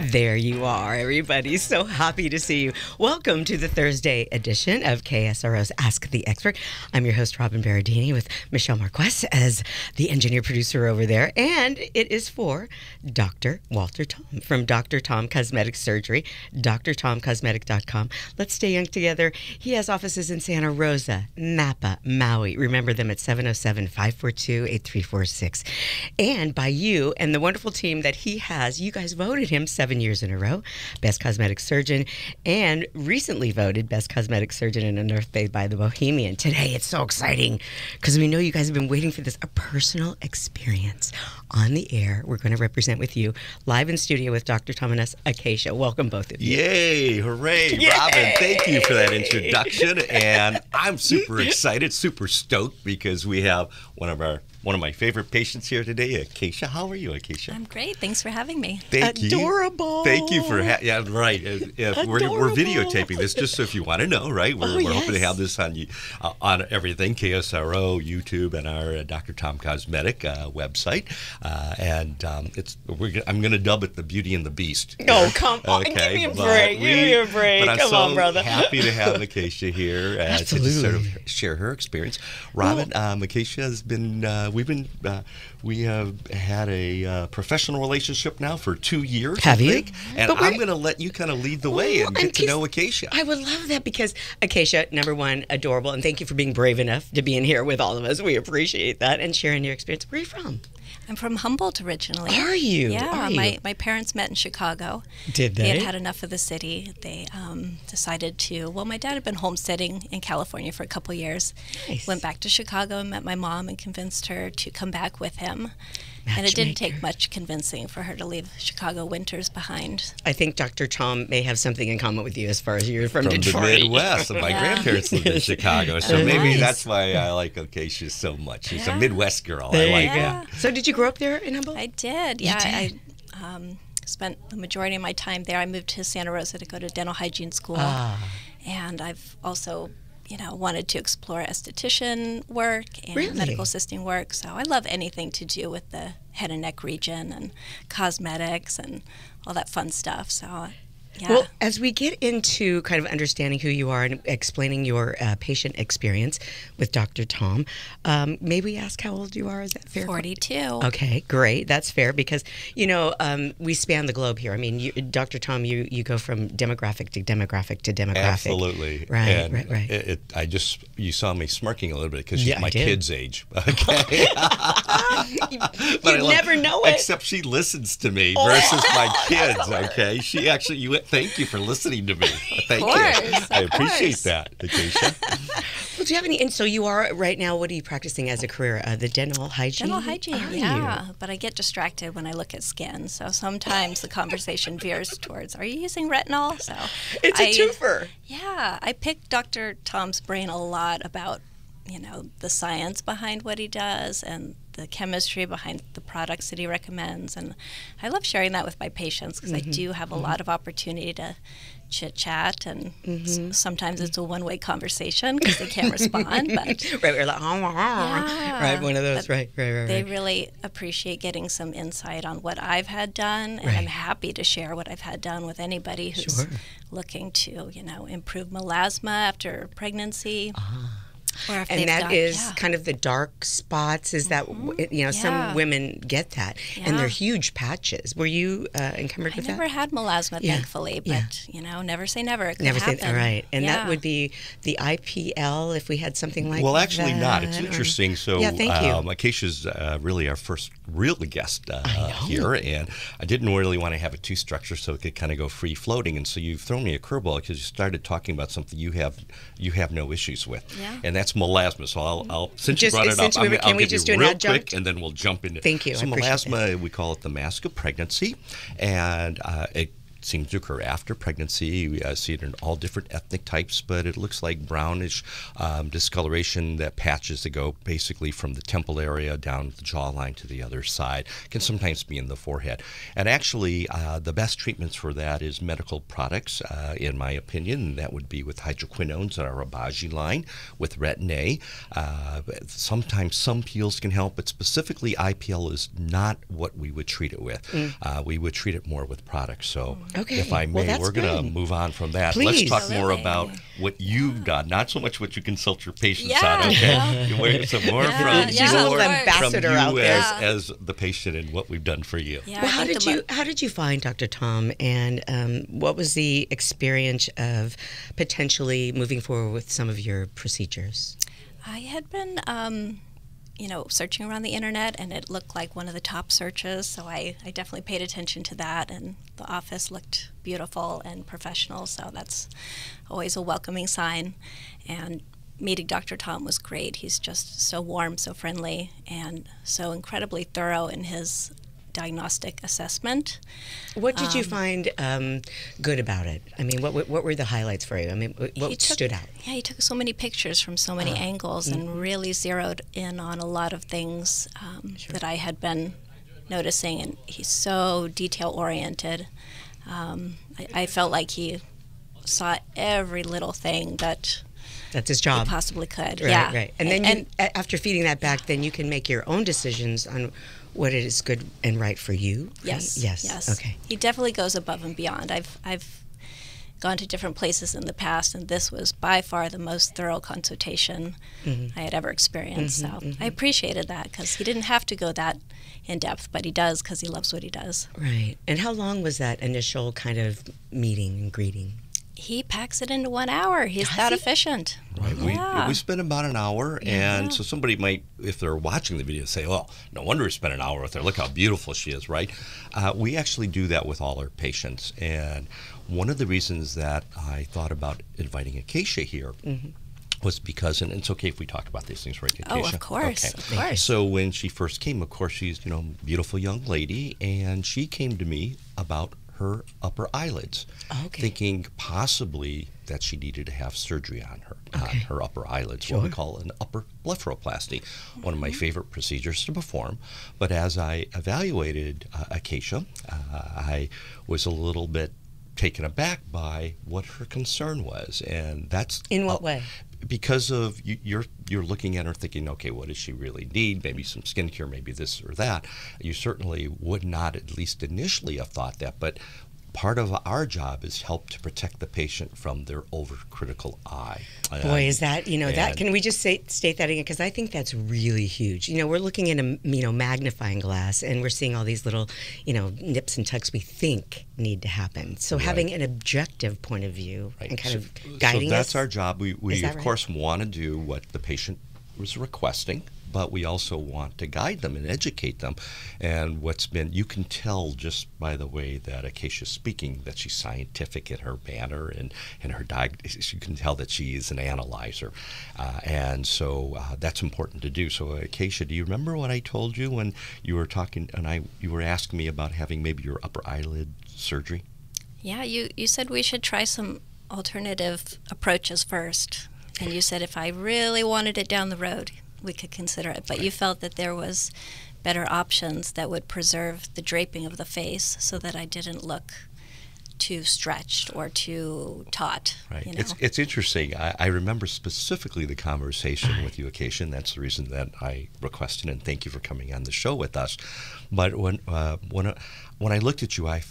There you are, everybody. So happy to see you. Welcome to the Thursday edition of KSRO's Ask the Expert. I'm your host, Robin Berardini, with Michelle Marquez as the engineer producer over there. And it is for Dr. Walter Tom from Dr. Tom Cosmetic Surgery, drtomcosmetic.com. Let's stay young together. He has offices in Santa Rosa, Napa, Maui. Remember them at 707 542 8346. And by you and the wonderful team that he has, you guys voted him seven years in a row, Best Cosmetic Surgeon, and recently voted Best Cosmetic Surgeon in the North Bay by the Bohemian. Today, it's so exciting because we know you guys have been waiting for this a personal experience on the air. We're going to represent with you live in studio with Dr. Thomas Acacia. Welcome, both of you. Yay, hooray, Yay! Robin. Thank you for that introduction. And I'm super excited, super stoked because we have one of our one of my favorite patients here today, Acacia. How are you, Acacia? I'm great. Thanks for having me. Thank Adorable. you. Thank you for ha- yeah, right. Uh, yeah, we're, we're videotaping this just so if you want to know, right? We're, Oh, we're hoping to have this on you uh, on everything KSRO, YouTube, and our uh, Dr. Tom Cosmetic uh, website. Uh, and um, it's we're, g- I'm going to dub it the Beauty and the Beast. Oh, come on. Give me a but break. Give me a break. But I'm Come so on, brother. happy to have Acacia here uh, to just sort of share her experience. Robin, um, Acacia has been, uh, we've been, uh, we have had a uh, professional relationship now for two years. Have I you? And But I'm going to let you kind of lead the way Well, and I'm get to just- know Acacia. I would love that because Acacia, number one, adorable, and thank you for being brave enough to be in here with all of us. We appreciate that and sharing your experience. Where are you from? I'm from Humboldt originally. Are you? Yeah, Are you? my my parents met in Chicago. Did They they? had had enough of the city. They um, decided to. Well, my dad had been homesteading in California for a couple years. Nice. Went back to Chicago and met my mom and convinced her to come back with him. And it didn't take much convincing for her to leave Chicago winters behind. I think Dr. Tom may have something in common with you as far as you're from, from Detroit. the Midwest, my Yeah. grandparents lived in Chicago, so Oh, maybe nice. that's why I like Acacia so much. She's a Midwest girl. There I like go. Yeah. So did you grow up there in Humboldt? I did. You Yeah, did? I um, spent the majority of my time there. I moved to Santa Rosa to go to dental hygiene school, Ah. and I've also, you know, wanted to explore esthetician work and Really? medical assisting work. So I love anything to do with the head and neck region and cosmetics and all that fun stuff. So, yeah. Well, as we get into kind of understanding who you are and explaining your uh, patient experience with Dr. Tom, um, may we ask how old you are? Is that fair? 42. Okay, great. That's fair because you know um, we span the globe here. I mean, you, Dr. Tom, you you go from demographic to demographic to demographic. Absolutely. Right, and right, right. It, it, I just, you saw me smirking a little bit because she's Yeah, my kid's age. Okay. you But I love- never know it. Except she listens to me versus my kids. Okay, she actually. You thank you for listening to me. Thank course, you. of I appreciate course. that, Acacia. Well, do you have any? And so you are right now. What are you practicing as a career? Uh, the dental hygiene. Dental hygiene, Are you? yeah. But I get distracted when I look at skin. So sometimes the conversation veers towards, are you using retinol? So It's a I- twofer. Yeah, I picked Dr. Tom's brain a lot about, you know, the science behind what he does and the chemistry behind the products that he recommends. And I love sharing that with my patients because Mm-hmm. I do have a lot of opportunity to chit chat. And Mm-hmm. s- sometimes it's a one way conversation because they can't respond. But right, we're like, "Oh, right, one of those, right, right, right, they right. really appreciate getting some insight on what I've had done, and Right. I'm happy to share what I've had done with anybody who's Sure. looking to, you know, improve melasma after pregnancy. If and they've that got- is yeah. kind of the dark spots. Is that you know some women get that, and they're huge patches. Were you uh, encumbered I with that? I never had melasma, Yeah, thanksfully, but yeah. you know, never say never. It could Never happen. said all right, and that would be the IPL if we had something like. well, actually, that, not. It's interesting. So, yeah, thank you. um, Acacia's uh, really our first real guest uh, here, and I didn't really want to have it too structured so it could kind of go free floating. And so you've thrown me a curveball because you started talking about something you have you have no issues with, Yeah. and that's melasma. So I'll, I'll since Just- you brought it up, we were- I'll can we give just you do an real quick, and then we'll jump into. Thank you, So melasma, we call it the mask of pregnancy, and uh, it seems to occur after pregnancy. We uh, see it in all different ethnic types, but it looks like brownish um, discoloration that patches that go basically from the temple area down the jawline to the other side. Can sometimes be in the forehead. And actually, uh, the best treatments for that is medical products, uh, in my opinion. That would be with hydroquinones in our Obagi line, with Retin-A. Uh, sometimes some peels can help, but specifically IPL is not what we would treat it with. Mm. Uh, we would treat it more with products. So, Okay. if I Well, may, that's we're going to move on from that. Please. Let's talk more about what you've done, not so much what you consult your patients Yeah, on. Okay, yeah. you want some more Yeah, from She's yeah, a little ambassador from you out there. as, Yeah. as the patient and what we've done for you. Yeah, Well, how did you how did you find Dr. Tom, and um, what was the experience of potentially moving forward with some of your procedures? I had been, um, you know, searching around the internet, and it looked like one of the top searches. So I, I definitely paid attention to that, and the office looked beautiful and professional. So that's always a welcoming sign. And meeting Dr. Tom was great. He's just so warm, so friendly, and so incredibly thorough in his diagnostic assessment. What did you find um, good about it? I mean, what what what were the highlights for you? I mean, what, took- stood out? Yeah, he took so many pictures from so many angles and really zeroed in on a lot of things um, that I had been noticing. And he's so detail oriented. Um, I, I felt like he saw every little thing that That's his he job. possibly could. Right, yeah, right. And then you, a- after feeding that back, then you can make your own decisions on what is good and right for you. right? Yes. Yes. Yes. Okay. He definitely goes above and beyond. I've I've gone to different places in the past, and this was by far the most thorough consultation Mm-hmm. I had ever experienced. so I appreciated that because he didn't have to go that in depth, but he does because he loves what he does. Right. And how long was that initial kind of meeting and greeting? He packs it into one hour. He's Does that he? efficient. Right. We, Yeah. we spent about an hour, and so somebody might, if they're watching the video, say, "Well, no wonder we spent an hour with her. Look how beautiful she is." Right? Uh, we actually do that with all our patients, and one of the reasons that I thought about inviting Acacia here. Was because, and it's okay if we talk about these things, right, Oh, Acacia? of course, Okay. of course. So when she first came, of course, she's you know beautiful young lady, and she came to me about her upper eyelids, Okay. thinking possibly that she needed to have surgery on her on her upper eyelids, what we call an upper blepharoplasty, one of my Mm-hmm. favorite procedures to perform. But as I evaluated uh, Acacia, uh, I was a little bit taken aback by what her concern was, and that's In what uh, way? because of you, you're you're looking at her thinking, okay, what does she really need? Maybe some skincare, maybe this or that. You certainly would not, at least initially, have thought that. But part of our job is help to protect the patient from their overcritical eye. Boy, is that you know that? Can we just say, state that again? Because I think that's really huge. You know, we're looking in a you know magnifying glass, and we're seeing all these little you know nips and tucks we think need to happen. So having an objective point of view Right. and kind So- of guiding so that's us. our job. We, we of right? course want to do what the patient was requesting, but we also want to guide them and educate them. And what's been you can tell just by the way that Acacia's speaking that she's scientific in her manner and in her diag. You can tell that she is an analyzer, uh, and so uh, that's important to do. So Acacia, do you remember what I told you when you were talking and I you were asking me about having maybe your upper eyelid surgery? Yeah, you, you said we should try some alternative approaches first. And you said if I really wanted it down the road, we could consider it. But you felt that there was better options that would preserve the draping of the face so that I didn't look too stretched or too taut. Right. You know? It's it's interesting. I, I remember specifically the conversation with you, Acacia, and that's the reason that I requested and thank you for coming on the show with us. But when uh, when uh, when I looked at you, I,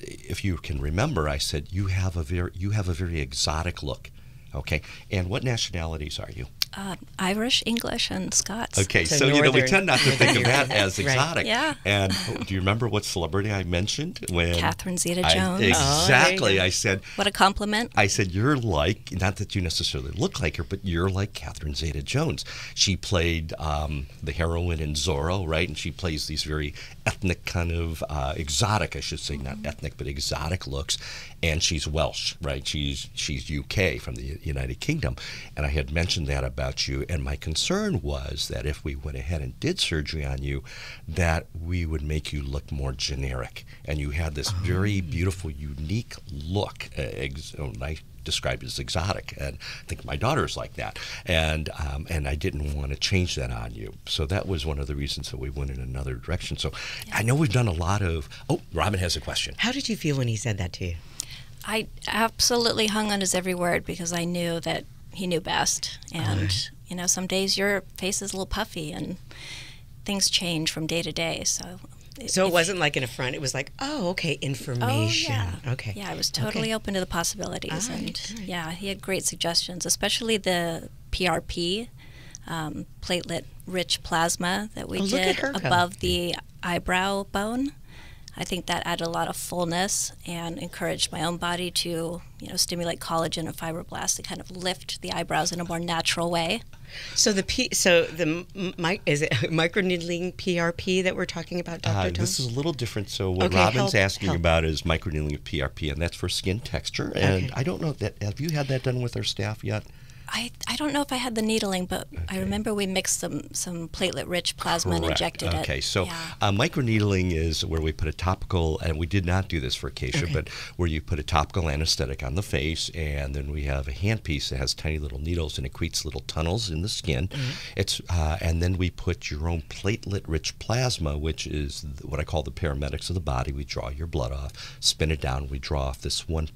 if you can remember, I said you have a very you have a very exotic look. Okay. And what nationalities are you? Uh, Irish, English, and Scots. Okay, So so, you know we tend not to think of that as Right. exotic. Yeah. And do you remember what celebrity I mentioned when Catherine Zeta-Jones? Oh, exactly. go. I said What a compliment. I said, You're like, not that you necessarily look like her, but you're like Catherine Zeta Jones. She played um, the heroine in Zorro, right? And she plays these very ethnic, kind of uh, exotic, I should say, not ethnic, but exotic looks. And she's Welsh, right? She's, she's UK from the United Kingdom. And I had mentioned that about about you. And my concern was that if we went ahead and did surgery on you, that we would make you look more generic. And you had this very Oh. beautiful, unique look. Uh, ex- oh, I described as exotic, and I think my daughter's like that. And um, and I didn't want to change that on you. So that was one of the reasons that we went in another direction. So I know we've done a lot of. Oh, Robin has a question. How did you feel when he said that to you? I absolutely hung on his every word because I knew that he knew best. And, you know, some days your face is a little puffy and things change from day to day. So, So it wasn't like an affront. It was like, oh, okay, information. Oh, yeah. Okay. Yeah, I was totally Okay. open to the possibilities. Right, and right. yeah, he had great suggestions, especially the PRP, um, platelet rich plasma that we Oh, did above the eyebrow bone. I think that added a lot of fullness and encouraged my own body to, you know, stimulate collagen and fibroblasts to kind of lift the eyebrows in a more natural way. So the P, so the m- mi- is it microneedling PRP that we're talking about, Dr. Uh, this is a little different. So what Okay, Robin's help, asking help. about is microneedling of PRP, and that's for skin texture. And Okay. I don't know that have you had that done with our staff yet? I, I don't know if I had the needling, but I remember we mixed some, some platelet rich plasma and Correct. injected it. Okay, so Yeah. uh, microneedling is where we put a topical, and we did not do this for Acacia, Okay. but where you put a topical anesthetic on the face, and then we have a handpiece that has tiny little needles and it creates little tunnels in the skin. Mm-hmm. It's uh, and then we put your own platelet-rich plasma, which is what I call the paramedics of the body. We draw your blood off, spin it down, we draw off this one.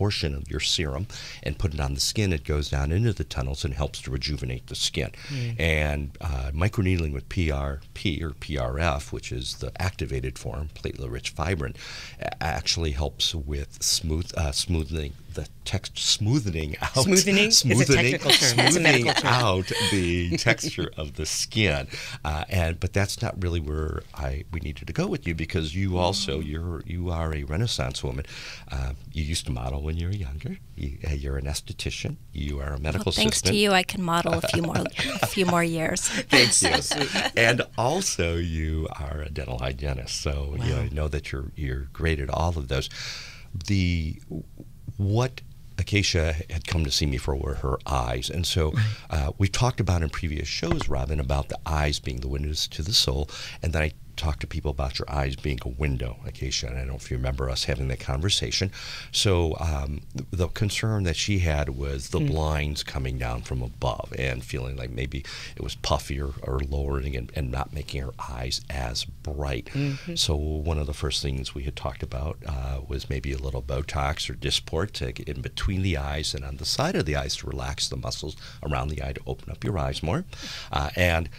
Portion of your serum and put it on the skin. It goes down into the tunnels and helps to rejuvenate the skin. And uh, microneedling with PRP or PRF, which is the activated form, platelet-rich fibrin, actually helps with smooth uh, smoothing the text smoothing out Smoothening is a smoothening- term. It's a smoothing medical term. out the texture of the skin. Uh, and but that's not really where I we needed to go with you because you also you're you are a Renaissance woman. Uh, you used to model when you were younger. You, uh, you're an esthetician. You are a medical Well, thanks assistant. to you, I can model a few more a few more years. Thank you. and also, you are a dental hygienist, so you know, I know that you're you're great at all of those. The what Acacia had come to see me for were her eyes, and so uh, we talked about in previous shows, Robin, about the eyes being the windows to the soul, and then I talked to people about your eyes being a window, Acacia, and I don't know if you remember us having that conversation. So um, the, the concern that she had was the blinds coming down from above and feeling like maybe it was puffy or, lowering and, and not making her eyes as bright. So one of the first things we had talked about uh, was maybe a little Botox or Dysport to get in between the eyes and on the side of the eyes to relax the muscles around the eye to open up your eyes more. Uh, and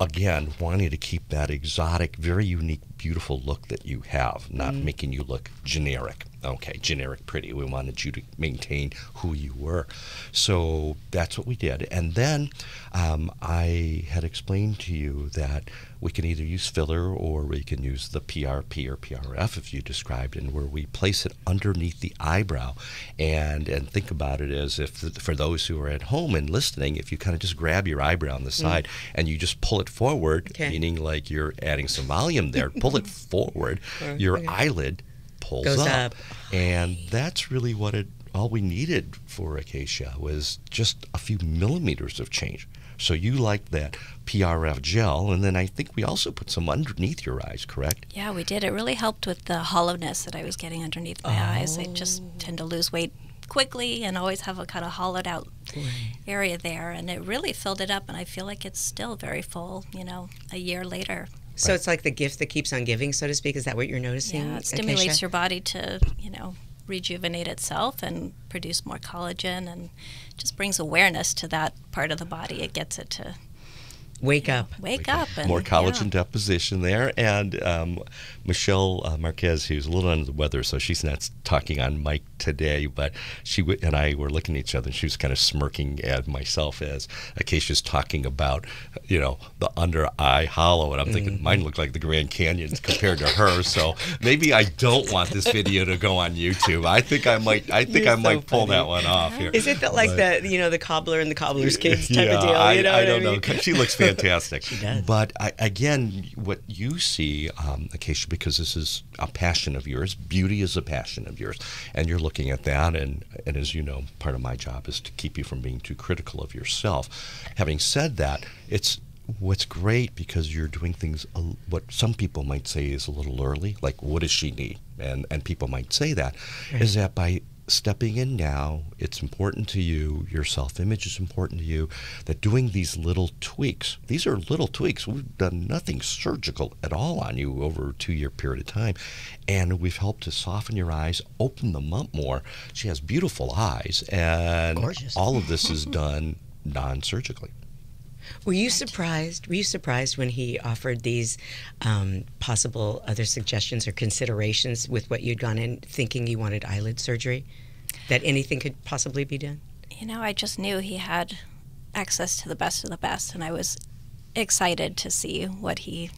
again, wanting to keep that exotic, very unique, beautiful look that you have, not mm-hmm. making you look generic. Okay, generic pretty. We wanted you to maintain who you were. So that's what we did. And then um, I had explained to you that we can either use filler or we can use the PRP or PRF, if you described, and where we place it underneath the eyebrow. And, and think about it as if, for those who are at home and listening, if you kind of just grab your eyebrow on the side and you just pull it forward, Okay. meaning like you're adding some volume there, pull it forward, your Okay. eyelid pulls Goes up. up. And that's really what it all we needed for Acacia was just a few millimeters of change. So you liked that PRF gel, and then I think we also put some underneath your eyes, correct? Yeah, we did. It really helped with the hollowness that I was getting underneath my eyes. I just oh. tend to lose weight quickly and always have a kind of hollowed out area there, and it really filled it up. And I feel like it's still very full. You know, a year later. So it's like the gift that keeps on giving, so to speak. Is that what you're noticing? Yeah, it stimulates Acacia? your body to you know rejuvenate itself and produce more collagen, and just brings awareness to that part of the body. It gets it to Wake up. wake up and More collagen yeah. deposition there. And um, Michelle uh, Marquez, who's a little under the weather, so she's not talking on mic today, but she w- and I were looking at each other, and she was kind of smirking at myself as Acacia's talking about, you know, the under eye hollow. And I'm thinking, Mm-hmm. mine looked like the Grand Canyon compared to hers. So maybe I don't want this video to go on YouTube. I think I might, I think You're I might so pull that one off here. Is it the, like But- the you know the cobbler and the cobbler's kids type yeah, of deal? I, you know I what don't I mean? know. She looks fantastic. She does. But I, again, what you see, um, Acacia, because this is a passion of yours, beauty is a passion of yours, and you're looking at that, and, and as you know, part of my job is to keep you from being too critical of yourself. Having said that, it's what's great because you're doing things a, what some people might say is a little early like what does she need and and people might say that Right. is that by stepping in now it's important to you your self-image is important to you that doing these little tweaks these are little tweaks we've done nothing surgical at all on you over a two-year period of time and we've helped to soften your eyes open them up more she has beautiful eyes and Gorgeous. all of this is done non-surgically Were you surprised? Were you surprised when he offered these um, possible other suggestions or considerations with what you'd gone in thinking you wanted eyelid surgery? That anything could possibly be done? You know, I just knew he had access to the best of the best, and I was excited to see what he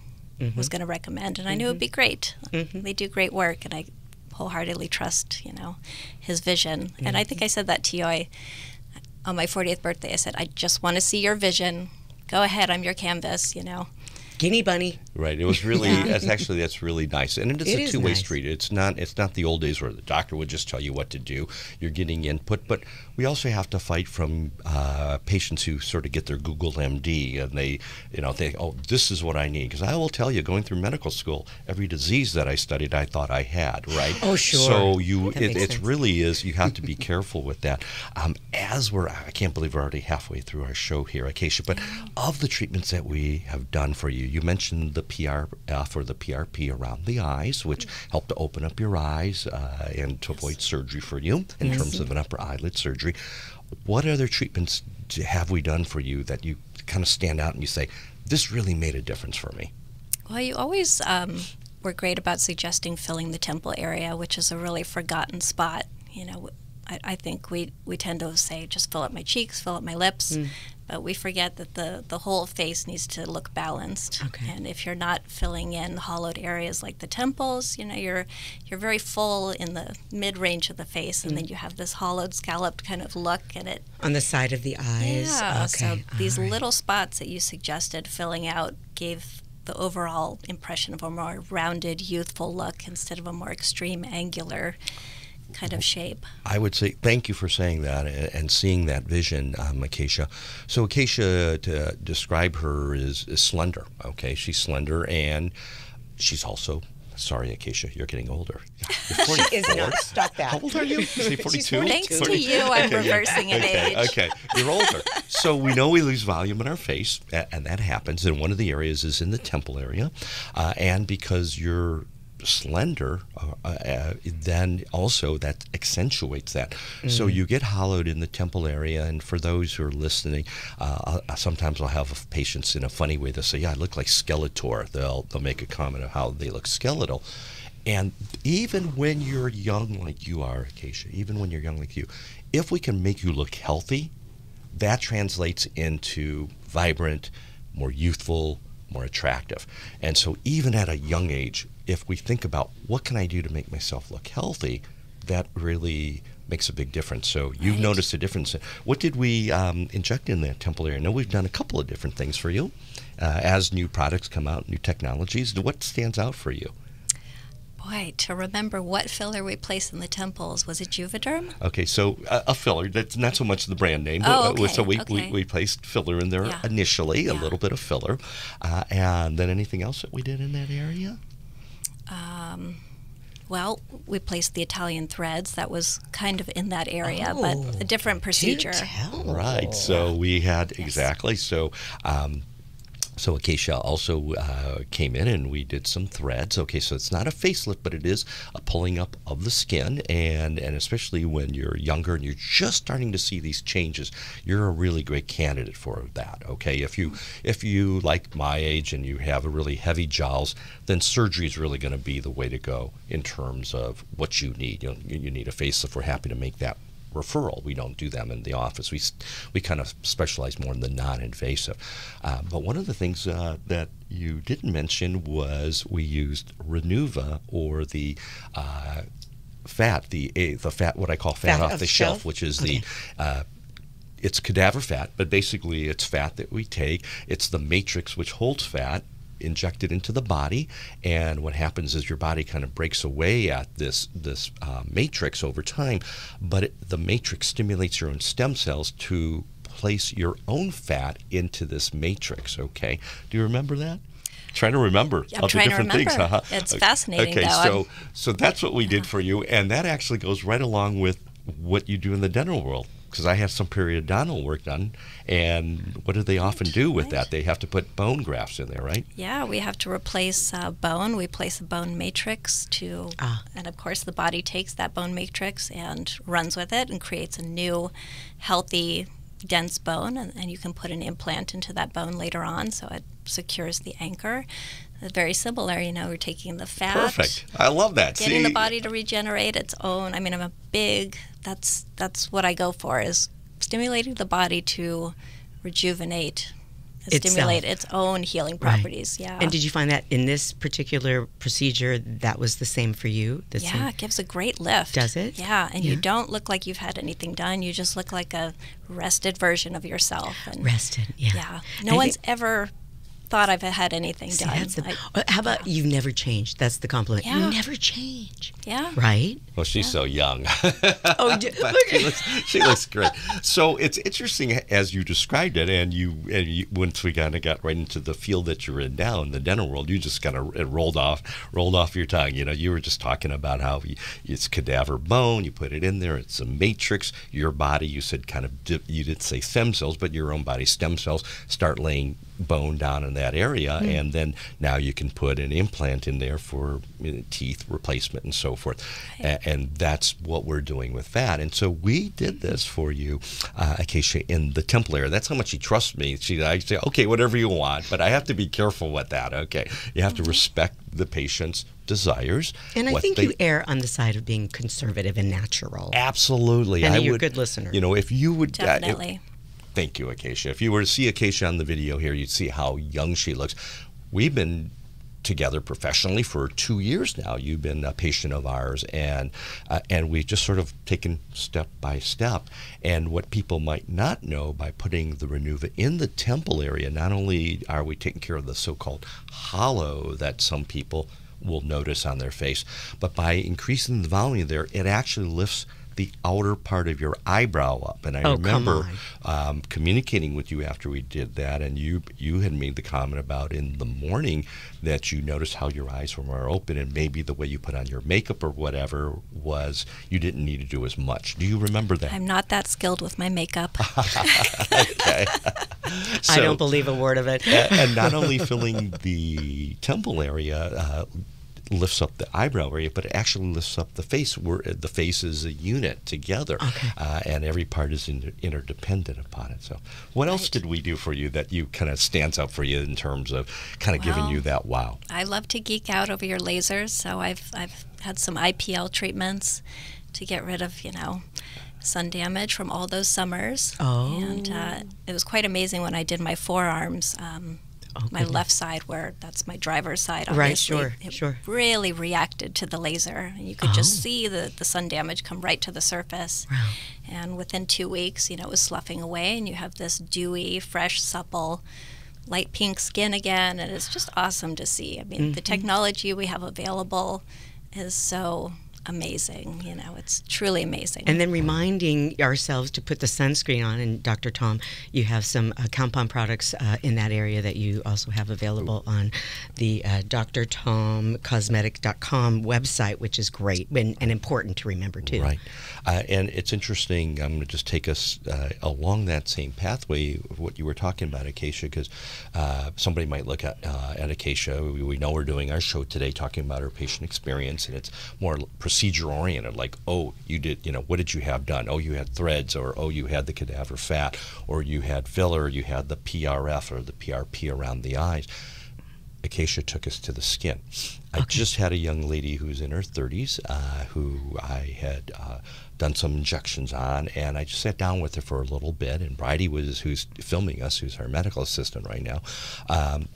was going to recommend. And I knew it would be great. Mhm. They do great work, and I wholeheartedly trust, you know, his vision. And I think I said that to you. I, on my 40th birthday, I said, I just want to see your vision. Go ahead, I'm your canvas, you know. Guinea bunny. Right. It was really. Yeah. It's actually that's really nice, and it's It a two-way nice. street. It's not. It's not the old days where the doctor would just tell you what to do. You're getting input, but we also have to fight from uh, patients who sort of get their Google MD and they, you know, think, oh, this is what I need. Because I will tell you, going through medical school, every disease that I studied, I thought I had. Right. Oh, sure. So you, That it, it really is. You have to be careful with that. Um, as we're, I can't believe we're already halfway through our show here, Acacia. But of the treatments that we have done for you, you mentioned the PRF or the PRP around the eyes, which help to open up your eyes uh, and to avoid surgery for you in terms of an upper eyelid surgery. What other treatments have we done for you that you kind of stand out and you say, this really made a difference for me? Well, you always um, were great about suggesting filling the temple area, which is a really forgotten spot. You know, I, I think we, we tend to say just fill up my cheeks, fill up my lips, Mm. but we forget that the, the whole face needs to look balanced. Okay. And if you're not filling in hollowed areas like the temples, you know, you're you're very full in the mid range of the face, and then Mm. you have this hollowed, scalloped kind of look, and it On the side of the eyes. yeah. Okay. So these right. little spots that you suggested filling out gave the overall impression of a more rounded, youthful look instead of a more extreme, angular kind of shape. I would say thank you for saying that and, and seeing that vision, um, Acacia. So Acacia, to describe her, is, is slender. Okay, she's slender and she's also. Sorry, Acacia, you're getting older. You're She is not. Stop that. How old are you? Say 42? Thanks to you, I'm reversing in okay, age. Okay, you're older. So we know we lose volume in our face, and that happens. And one of the areas is in the temple area. Uh, and because you're slender, uh, uh, then also that accentuates that. So you get hollowed in the temple area. And for those who are listening, uh, I'll- sometimes I'll have patients in a funny way. They'll say, "Yeah, I look like Skeletor." They'll they'll make a comment of how they look skeletal. And even when you're young like you are, Acacia, even when you're young like you, if we can make you look healthy, that translates into vibrant, more youthful, more attractive. And so even at a young age, if we think about what can I do to make myself look healthy, that really makes a big difference. So you've Right. noticed a difference. What did we um, inject in that temple area? I know we've done a couple of different things for you. Uh, as new products come out, new technologies, what stands out for you? Boy, to remember what filler we placed in the temples, was it Juvederm? Okay, so uh, a filler, that's not so much the brand name. Oh, but, uh, So we, okay. we, we placed filler in there Yeah. initially, a little bit of filler. Uh, and then anything else that we did in that area? Um, well, we placed the Italian threads. That was kind of in that area, Oh, but a different procedure. tell. Right. So we had exactly. So um, so Acacia also uh, came in and we did some threads. Okay, so it's not a facelift, but it is a pulling up of the skin, and and especially when you're younger and you're just starting to see these changes, you're a really great candidate for that. Okay, if you if you like my age and you have a really heavy jowls, then surgery is really going to be the way to go in terms of what you need. You, know, you you need a facelift. We're happy to make that referral. We don't do them in the office. We we kind of specialize more in the non-invasive. Uh, but one of the things uh, that you didn't mention was we used Renuva or the uh, fat, the the fat, what I call fat, Fat off the shelf, shelf? which is Okay. the uh, it's cadaver fat, but basically it's fat that we take. It's the matrix which holds fat injected into the body, and what happens is your body kind of breaks away at this this uh, matrix over time, but it, the matrix stimulates your own stem cells to place your own fat into this matrix. Okay, do you remember that? Trying to remember I'm all the different things. huh It's fascinating, Okay, though. so so that's what we did for you, and that actually goes right along with what you do in the dental world. Because I have some periodontal work done, and what do they often do with that? They have to put bone grafts in there, right? Yeah, we have to replace uh, bone. We place a bone matrix to, Ah. and of course, the body takes that bone matrix and runs with it and creates a new, healthy, dense bone. And, and you can put an implant into that bone later on, so it secures the anchor. Uh, Very similar, you know, we're taking the fat, Perfect. I love that. getting See? the body to regenerate its own. I mean, I'm a big. That's that's what I go for is stimulating the body to rejuvenate, Itself. stimulate its own healing Right. properties. Yeah. And did you find that in this particular procedure that was the same for you? The yeah, same- it gives a great lift. Does it? Yeah, and Yeah. you don't look like you've had anything done. You just look like a rested version of yourself. And rested. Yeah. yeah, no I one's think- ever thought I've had anything See, done. the- I- uh, how about you've never changed? That's the compliment. Yeah. You never change. yeah. Right? Well, she's so young. Oh, look she looks, she looks great. So it's interesting as you described it, and you, and you once we kind of got right into the field that you're in now in the dental world, you just kind of it rolled off, rolled off your tongue. You know, you were just talking about how you, it's cadaver bone. You put it in there. It's a matrix. Your body, you said, kind of dip, you didn't say stem cells, but your own body stem cells start laying bone down in that area, hmm. and then now you can put an implant in there for you know, teeth replacement and so forth. And that's what we're doing with that. And so we did this for you, uh, Acacia, in the temple area. That's how much she trusts me. She, I say, okay, whatever you want, but I have to be careful with that. Okay, you have to respect the patient's desires. And I think they- you err on the side of being conservative and natural. Absolutely, And I you're a good listener. You know, if you would uh, if- Definitely. Thank you, Acacia. If you were to see Acacia on the video here, you'd see how young she looks. We've been together professionally for two years now. You've been a patient of ours, and uh, and we've just sort of taken step by step. And what people might not know by putting the Renuva in the temple area, not only are we taking care of the so-called hollow that some people will notice on their face, but by increasing the volume there, it actually lifts the outer part of your eyebrow up. And I Oh, remember um, communicating with you after we did that, and you you had made the comment about in the morning that you noticed how your eyes were more open, and maybe the way you put on your makeup or whatever was you didn't need to do as much. Do you remember that? I'm not that skilled with my makeup. okay. I don't believe a word of it. and not only filling the temple area uh, lifts up the eyebrow area, but it actually lifts up the face. Where the face is a unit together, Okay. uh, and every part is inter- interdependent upon it. So, what else did we do for you that you kind of stands out for you in terms of kind of giving you that wow? I love to geek out over your lasers, so I've I've had some IPL treatments to get rid of you know sun damage from all those summers. Oh. and uh, it was quite amazing when I did my forearms. Um, Oh, my left side, where that's my driver's side, Right, obviously, sure, it sure. really reacted to the laser, and you could just Oh. see the, the sun damage come right to the surface. Wow. And within two weeks, you know, it was sloughing away, and you have this dewy, fresh, supple, light pink skin again, and it's just awesome to see. I mean, the Mm-hmm. technology we have available is so amazing. You know, it's truly amazing. And then reminding ourselves to put the sunscreen on. And Dr. Tom, you have some uh, compound products uh, in that area that you also have available on the uh, drtomcosmetic.com website, which is great and, and important to remember too. Right. Uh, and it's interesting. I'm going to just take us uh, along that same pathway of what you were talking about, Acacia, because uh, somebody might look at, uh, at Acacia. We, we know we're doing our show today talking about our patient experience, and it's more procedure oriented like, oh, you did, you know, what did you have done? Oh, you had threads, or oh, you had the cadaver fat, or you had filler, you had the PRF or the PRP around the eyes. Acacia took us to the skin. I just had a young lady who's in her 30s uh, who I had uh, done some injections on, and I just sat down with her for a little bit. And Bridie was who's filming us, who's our medical assistant right now. Um,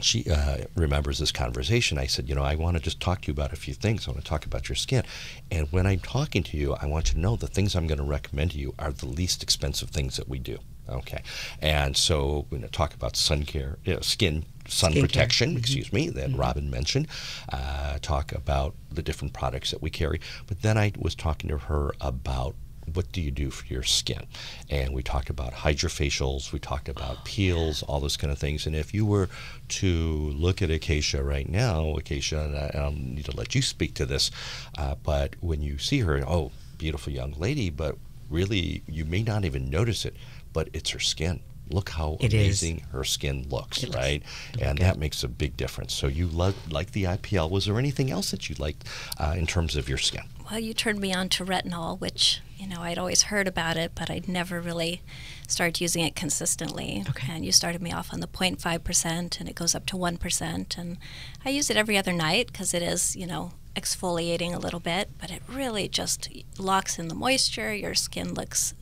she uh, remembers this conversation. I said, you know, I want to just talk to you about a few things. I want to talk about your skin. And when I'm talking to you, I want you to know the things I'm going to recommend to you are the least expensive things that we do. Okay. And so we're going to talk about sun care, you know, skin sun Skincare. protection, Mm-hmm. excuse me, that Robin mentioned. Uh, talk about the different products that we carry. But then I was talking to her about what do you do for your skin? And we talked about hydrofacials, we talked about Oh, peels, all those kind of things. And if you were to look at Acacia right now, Acacia, and I, I'll need to let you speak to this, uh, but when you see her, oh, beautiful young lady, but really you may not even notice it, but it's her skin. Look how It is. amazing her skin looks, It right? really and good. that makes a big difference. So you lo- like the IPL. Was there anything else that you liked uh, in terms of your skin? Well, you turned me on to retinol, which, you know, I'd always heard about it, but I'd never really started using it consistently. Okay. And you started me off on the 0.5%, and it goes up to 1%. And I use it every other night because it is, you know, exfoliating a little bit, but it really just locks in the moisture. Your skin looks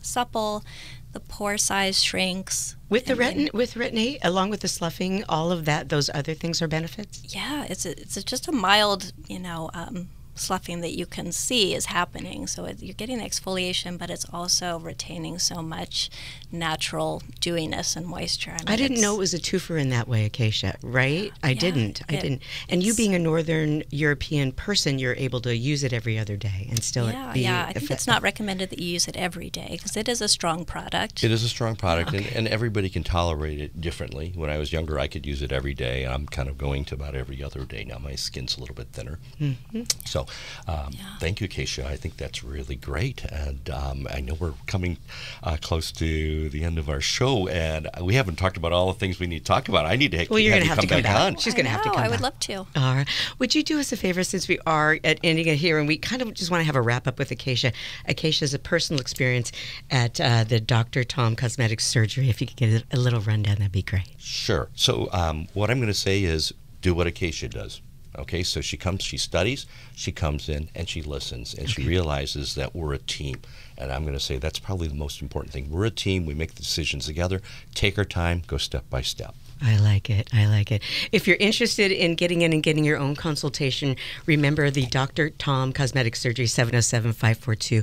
supple, the pore size shrinks. With the retin, with retin-A, along with the sloughing, all of that, those other things are benefits. Yeah, it's a, it's a, just a mild, you know, um, sloughing that you can see is happening. So it, you're getting the exfoliation, but it's also retaining so much natural dewiness and moisture. I mean, didn't know it was a twofer in that way, Acacia. Right? I Yeah, didn't. I didn't. And you being a Northern European person, you're able to use it every other day and still Yeah, be yeah. I think effective. it's not recommended that you use it every day because it is a strong product. It is a strong product, and, Okay. and everybody can tolerate it differently. When I was younger, I could use it every day. I'm kind of going to about every other day now. My skin's a little bit thinner. Mm-hmm. So, um, Yeah. thank you, Acacia. I think that's really great. And um, I know we're coming uh, close to the end of our show, and we haven't talked about all the things we need to talk about. I need to Well, you're gonna you have come to come back, back. on. She's gonna have to know, come I would back. love to. All right. Would you do us a favor since we are at ending it here and we kind of just want to have a wrap up with Acacia? Acacia is a personal experience at uh, the Dr. Tom Cosmetic Surgery. If you could get a little rundown, that'd be great. Sure. So um, what I'm going to say is do what Acacia does. Okay, so she comes, she studies, she comes in, and she listens, and she realizes that we're a team. And I'm going to say that's probably the most important thing. We're a team. We make the decisions together. Take our time. Go step by step. I like it. I like it. If you're interested in getting in and getting your own consultation, remember the Dr. Tom Cosmetic Surgery 707 542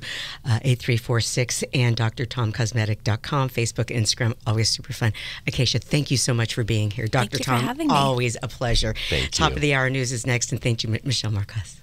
uh, 8346 and drtomcosmetic.com, Facebook, Instagram. Always super fun. Acacia, thank you so much for being here. Dr. Thank you for Tom, having me. always a pleasure. Thank Top you. of the hour news is next, and thank you, Michelle Marquez.